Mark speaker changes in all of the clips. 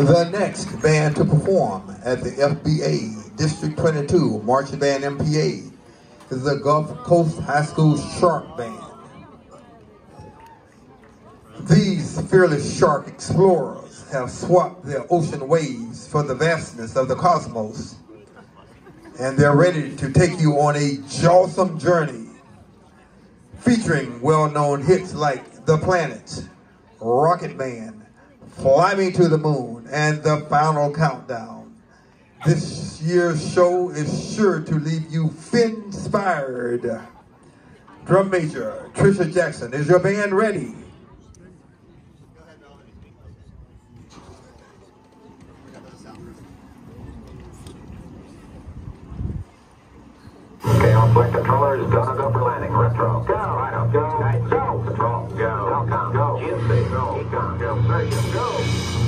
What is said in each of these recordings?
Speaker 1: The next band to perform at the FBA District 22 Marching Band MPA is the Gulf Coast High School Shark Band. These fearless shark explorers have swapped their ocean waves for the vastness of the cosmos, and they're ready to take you on a jawsome journey featuring well-known hits like The Planet, Rocket Man, Fly Me to the Moon, and The Final Countdown. This year's show is sure to leave you fin-inspired. Drum major, Trisha Jackson, is your band ready?
Speaker 2: Flight Controllers, Donut Upper Landing, Retro. Go, right up, go, go, Control, go, Telcom, go, GNC, go, EECOM, go, Surgeon, go.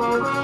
Speaker 2: Thank